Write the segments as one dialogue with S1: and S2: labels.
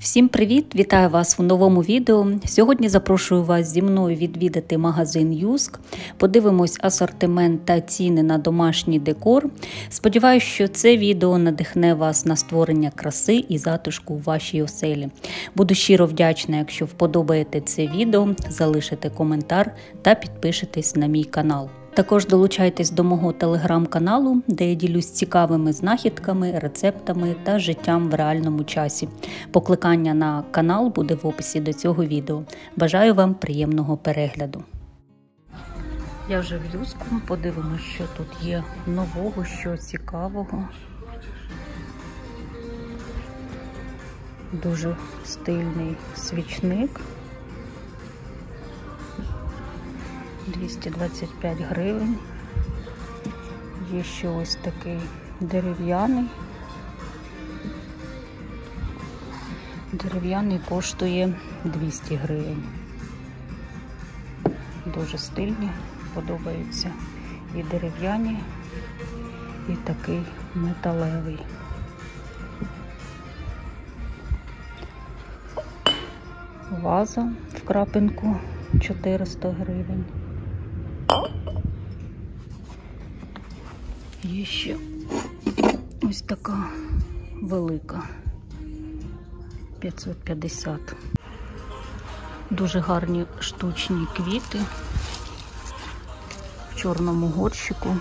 S1: Всім привіт! Вітаю вас в новому відео. Сьогодні запрошую вас зі мною відвідати магазин Юск. Подивимось асортимент та ціни на домашній декор. Сподіваюсь, що це відео надихне вас на створення краси і затишку в вашій оселі. Буду щиро вдячна, якщо вподобаєте це відео, залишите коментар та підпишитесь на мій канал. Також долучайтесь до мого телеграм-каналу, де я ділюсь цікавими знахідками, рецептами та життям в реальному часі. Покликання на канал буде в описі до цього відео. Бажаю вам приємного перегляду. Я вже в Юску, подивимося, що тут є нового, що цікавого. Дуже стильний свічник. 225 гривень. Є ще ось такий дерев'яний. Дерев'яний коштує 200 гривень. Дуже стильні, подобаються і дерев'яні, і такий металевий. Ваза в крапинку 400 гривень. Є ще ось така велика 550. Дуже гарні штучні квіти в чорному горщику.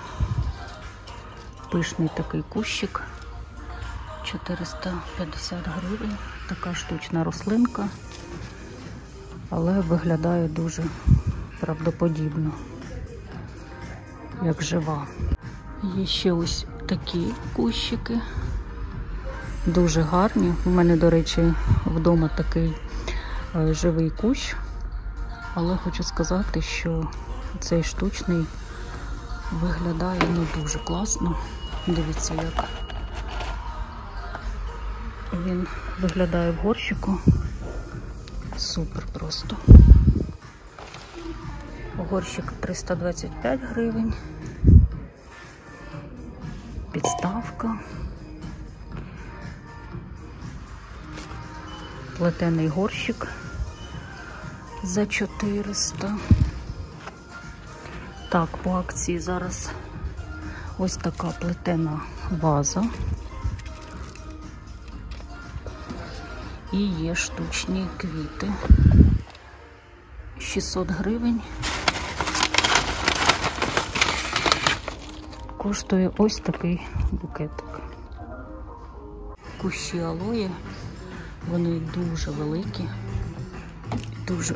S1: Пишний такий кущик 450 гривень. Така штучна рослинка, але виглядає дуже правдоподібно, як жива. Є ще ось такі кущики, дуже гарні. У мене, до речі, вдома такий е, живий кущ, але хочу сказати, що цей штучний виглядає не дуже класно. Дивіться, як він виглядає в горщику. Супер просто. Горщик 325 гривень. Підставка. Плетений горщик за 400. Так, по акції зараз ось така плетена ваза. І є штучні квіти. 600 гривень. Коштує ось такий букетик. Кущі алої, вони дуже великі, дуже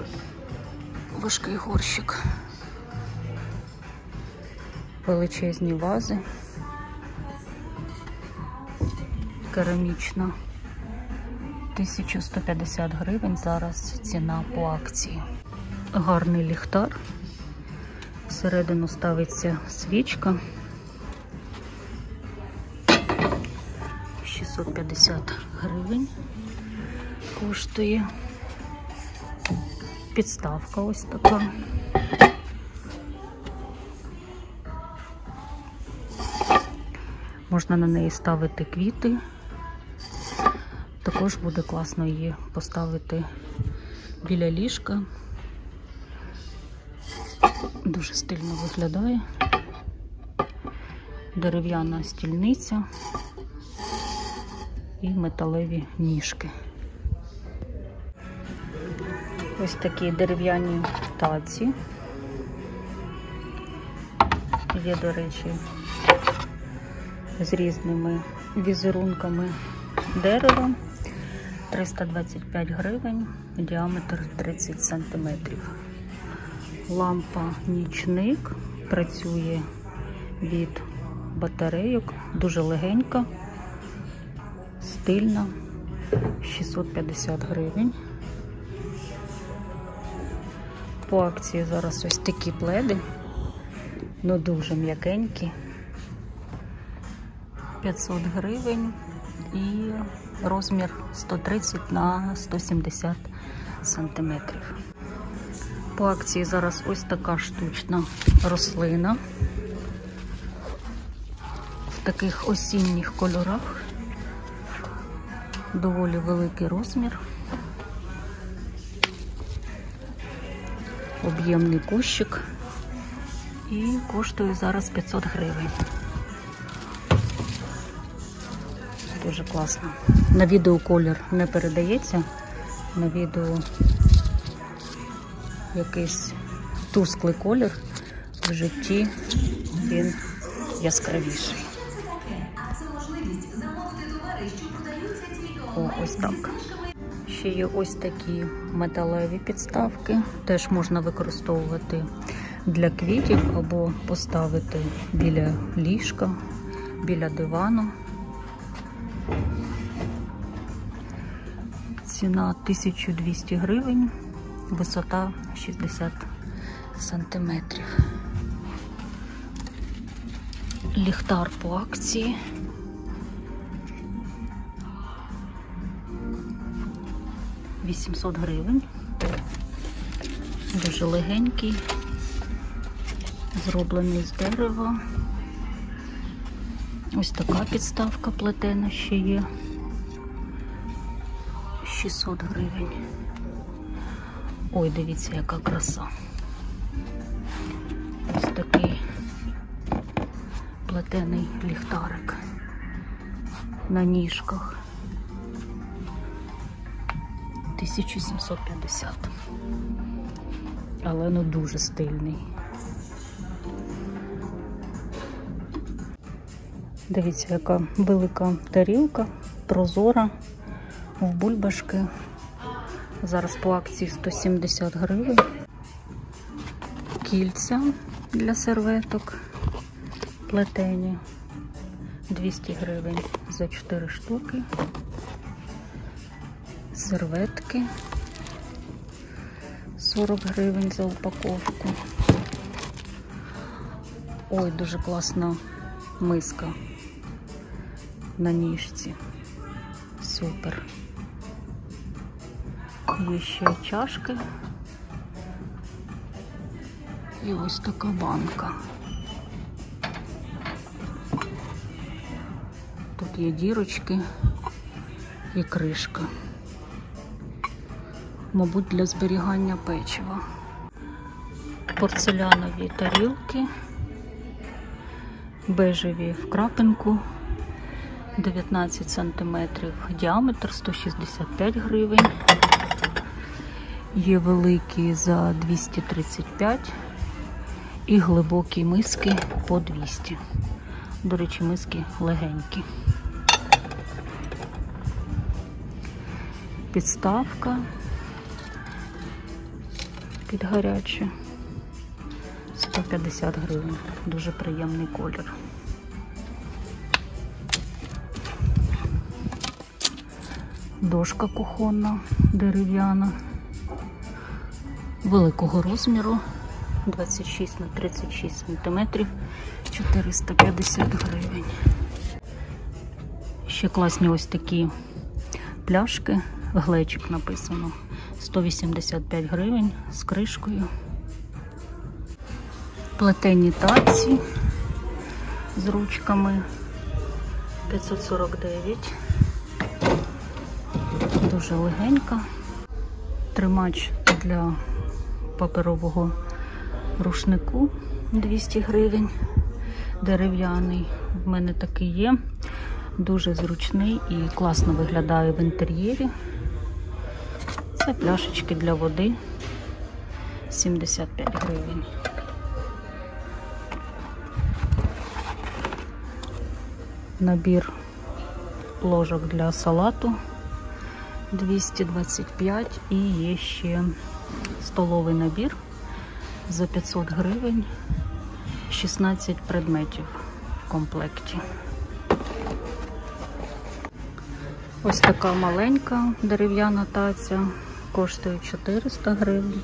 S1: важкий горщик. Величезні вази, керамічна. 1150 гривень, зараз ціна по акції. Гарний ліхтар. Всередину ставиться свічка. 650 гривень коштує. Підставка ось така. Можна на неї ставити квіти. Також буде класно її поставити біля ліжка. Дуже стильно виглядає. Дерев'яна стільниця і металеві ніжки. Ось такі дерев'яні таці. Є, до речі, з різними візерунками дерева. 325 гривень, діаметр 30 сантиметрів. Лампа нічник працює від батарейок, дуже легенька, стильна, 650 гривень. По акції зараз ось такі пледи, ну дуже м'якенькі. 500 гривень і розмір 130 на 170 сантиметрів. По акції зараз ось така штучна рослина в таких осінніх кольорах. Доволі великий розмір. Об'ємний кущик. І коштує зараз 500 гривень. Дуже класно. На відео колір не передається. На відео якийсь тусклий колір. В житті він яскравіший. Ось так. Ще є ось такі металеві підставки. Теж можна використовувати для квітів або поставити біля ліжка, біля дивану. Ціна 1200 гривень, висота 60 сантиметрів. Ліхтар по акції. Вісімсот гривень. Дуже легенький, зроблений з дерева. Ось така підставка плетена ще є. 600 гривень. Ой, дивіться, яка краса. Ось такий плетений ліхтарик на ніжках. 1750. Але ну дуже стильний. Дивіться, яка велика тарілка, прозора, в бульбашки. Зараз по акції 170 гривень. Кільця для серветок плетені 200 гривень за 4 штуки. Серветки 40 гривень за упаковку. Ой, дуже класна миска на ніжці. Супер. Є ще чашки. І ось така банка. Тут є дірочки і кришка. Мабуть, для зберігання печива. Порцелянові тарілки, бежеві в крапинку, 19 см діаметр, 165 гривень. Є великі за 235 і глибокі миски по 200. До речі, миски легенькі. Підставка під гаряче. 150 гривень. Дуже приємний колір. Дошка кухонна, дерев'яна, великого розміру, 26 на 36 сантиметрів, 450 гривень. Ще класні ось такі пляшки, глечик написано, 185 гривень з кришкою. Плетені таці з ручками 549. Дуже легенька. Тримач для паперового рушнику 200 гривень. Дерев'яний. В мене такий є. Дуже зручний і класно виглядає в інтер'єрі. Це пляшечки для води. 75 гривень. Набір ложок для салату. 225 і є ще столовий набір за 500 гривень, 16 предметів в комплекті. Ось така маленька дерев'яна таця, коштує 400 гривень.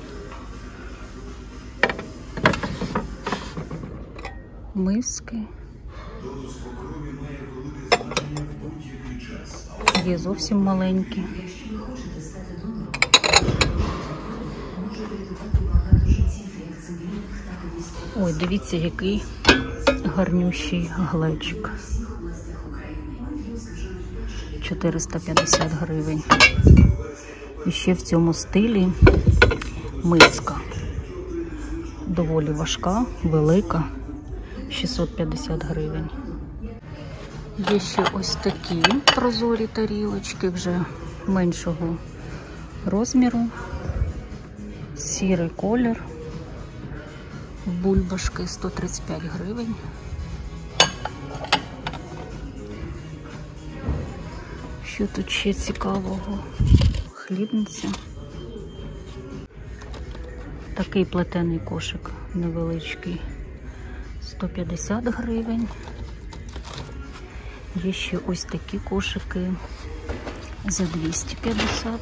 S1: Миски. Є зовсім маленькі. Ой, дивіться, який гарнющий глечик. 450 гривень. І ще в цьому стилі миска. Доволі важка, велика, 650 гривень. Є ще ось такі прозорі тарілочки вже меншого розміру, сірий колір, бульбашки 135 гривень. Що тут ще цікавого? Хлібниця. Такий плетений кошик невеличкий. 150 гривень. Є ще ось такі кошики за 250.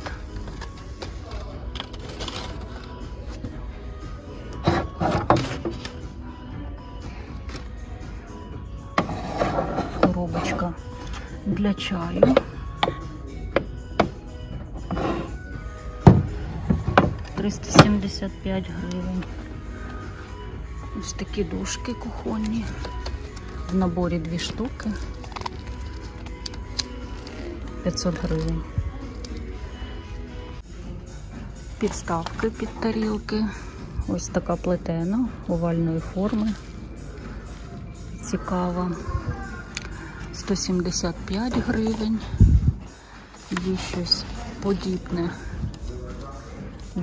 S1: Коробочка для чаю. Триста сімдесят п'ять гривень. Ось такі дужки кухонні. В наборі дві штуки. 500 гривень. Підставки під тарілки. Ось така плетена овальної форми. Цікава. 175 гривень. Є щось подібне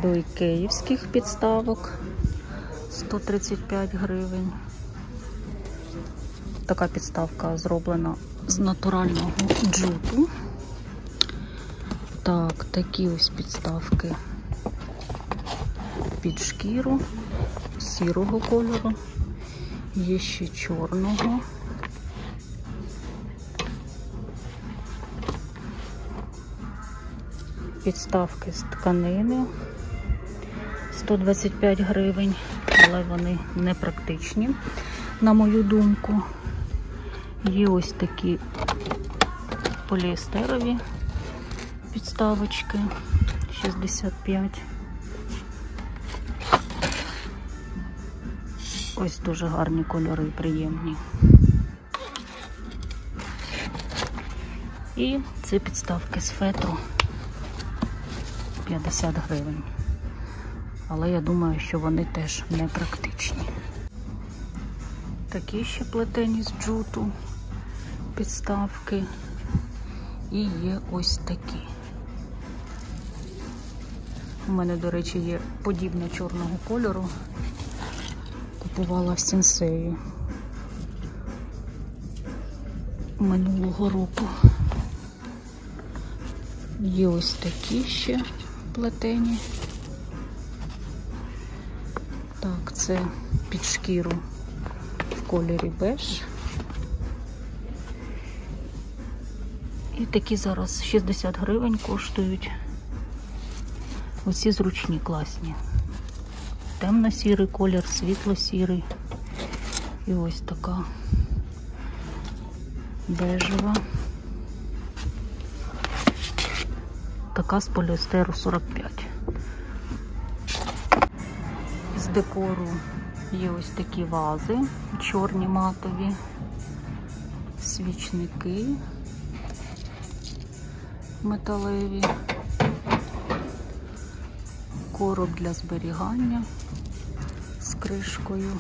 S1: до ікеївських підставок. 135 гривень. Така підставка зроблена з натурального джуту. Так, такі ось підставки під шкіру, сірого кольору, є ще чорного. Підставки з тканини 125 гривень, але вони не практичні, на мою думку. Є ось такі поліестерові підставочки 65. Ось дуже гарні кольори, приємні. І це підставки з фетру 50 гривень. Але я думаю, що вони теж не практичні. Такі ще плетені з джуту підставки. І є ось такі. У мене, до речі, є подібне чорного кольору. Купувала в сінсеї минулого року. Є ось такі ще плетені. Так, це під шкіру в кольорі беж. І такі зараз 60 гривень коштують. Оці зручні, класні. Темно-сірий колір, світло-сірий. І ось така бежева. Така з поліестеру 45. Декору є ось такі вази, чорні матові, свічники металеві, короб для зберігання з кришкою,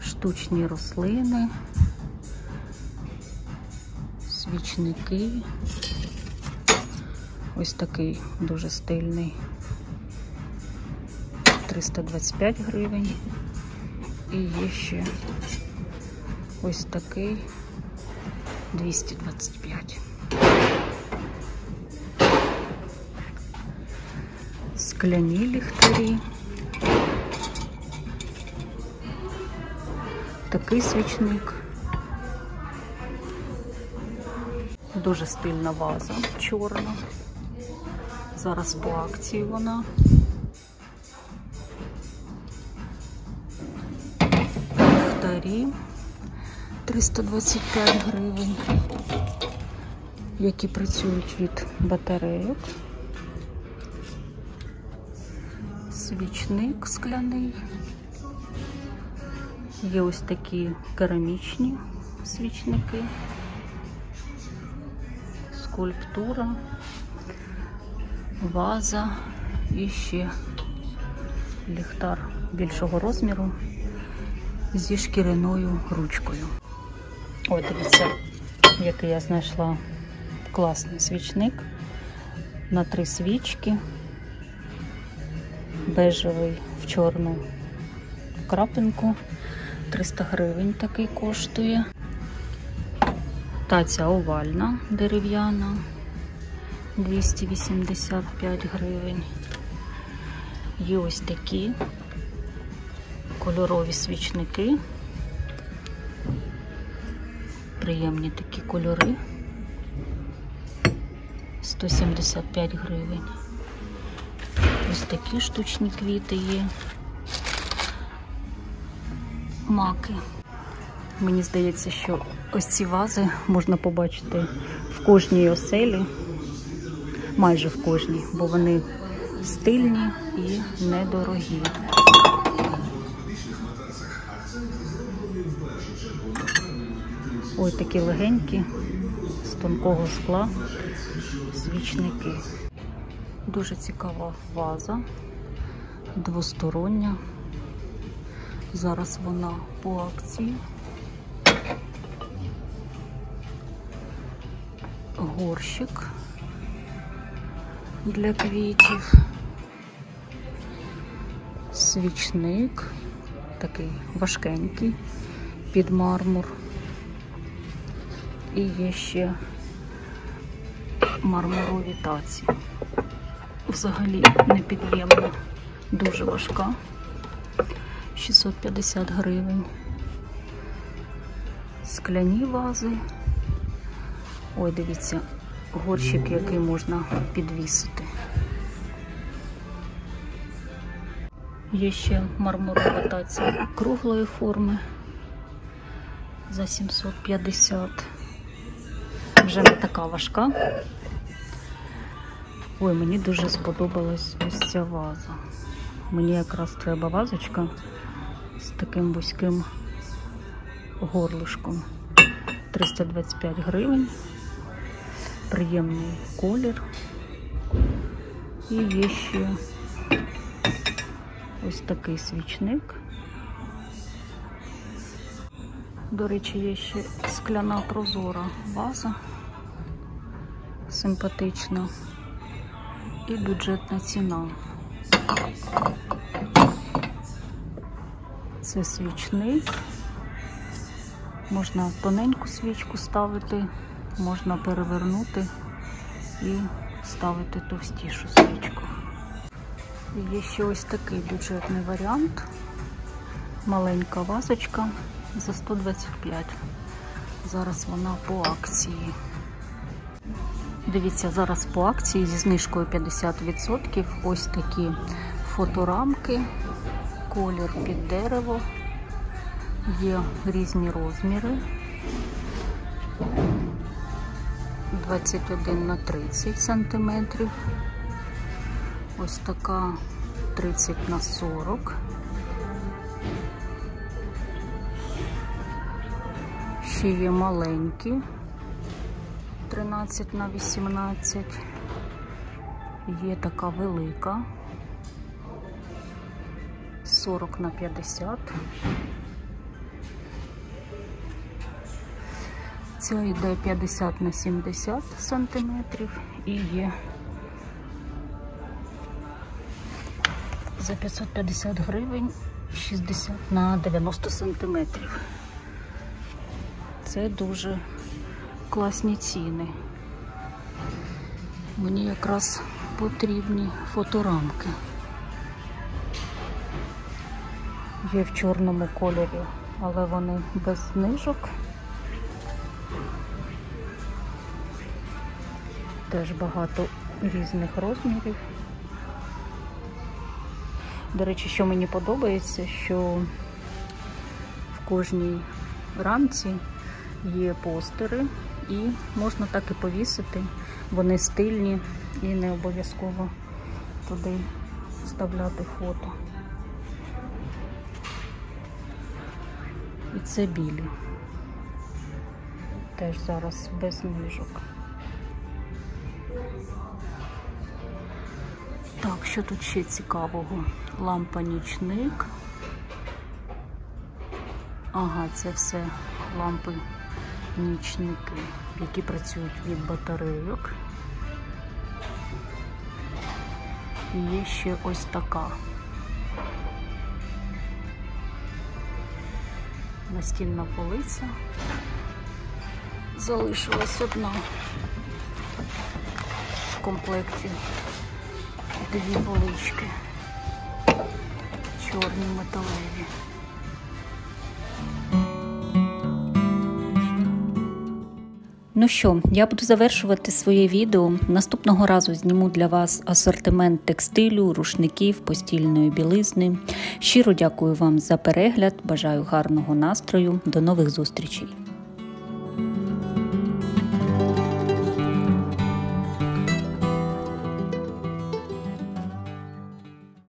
S1: штучні рослини, свічники. Ось такий дуже стильний. 325 гривень. І є ще ось такий 225. Скляні ліхтарі. Такий свічник. Дуже стильна ваза, чорна. Зараз по акції вона. Ліхтарі 325 гривень, які працюють від батарейок. Свічник скляний. Є ось такі керамічні свічники. скульптура, ваза і ще ліхтар більшого розміру зі шкіряною ручкою. Ой, дивіться, який я знайшла класний свічник на три свічки, бежевий в чорну крапинку. 300 гривень такий коштує. Таця овальна дерев'яна 285 гривень. Є ось такі кольорові свічники. Приємні такі кольори. 175 гривень. Ось такі штучні квіти є. Маки. Мені здається, що ось ці вази можна побачити в кожній оселі, майже в кожній, бо вони стильні і недорогі. Ой, такі легенькі, з тонкого скла, свічники. Дуже цікава ваза, двостороння. Зараз вона по акції. Горщик для квітів, свічник, такий важкенький під мармур. І є ще мармурові таці. Взагалі непід'ємна, дуже важка. 650 гривень. Скляні вази. Ой, дивіться, горщик, який можна підвісити. Є ще мармурова таця круглої форми за 750. Вже не така важка. Ой, мені дуже сподобалась ось ця ваза. Мені якраз треба вазочка з таким вузьким горлишком. 325 гривень. Приємний колір. І є ще ось такий свічник. До речі, є ще скляна прозора ваза, симпатична і бюджетна ціна. Це свічник. Можна тоненьку свічку ставити, можна перевернути і ставити товстішу свічку. Є ще ось такий бюджетний варіант. Маленька вазочка за 125. Зараз вона по акції. Дивіться, зараз по акції зі знижкою 50%. Ось такі фоторамки, колір під дерево, є різні розміри. 21 на 30 сантиметрів. Ось така 30 на 40. Ще є маленькі 13 на 18. Є така велика 40 на 50. Ця йде 50 на 70 сантиметрів і є за 550 гривень 60 на 90 сантиметрів. Це дуже класні ціни. Мені якраз потрібні фоторамки. Є в чорному кольорі, але вони без знижок. Теж багато різних розмірів. До речі, що мені подобається, що в кожній рамці є постери і можна так і повісити. Вони стильні і не обов'язково туди вставляти фото. І це білі. Теж зараз без ніжок. Так, що тут ще цікавого? Лампа нічник. Ага, це все лампи нічники, які працюють від батарейок. І є ще ось така. Настінна полиця. Залишилась одна в комплекті. Дві полички. Чорні металеві. Ну що, я буду завершувати своє відео. Наступного разу зніму для вас асортимент текстилю, рушників, постільної білизни. Щиро дякую вам за перегляд. Бажаю гарного настрою. До нових зустрічей!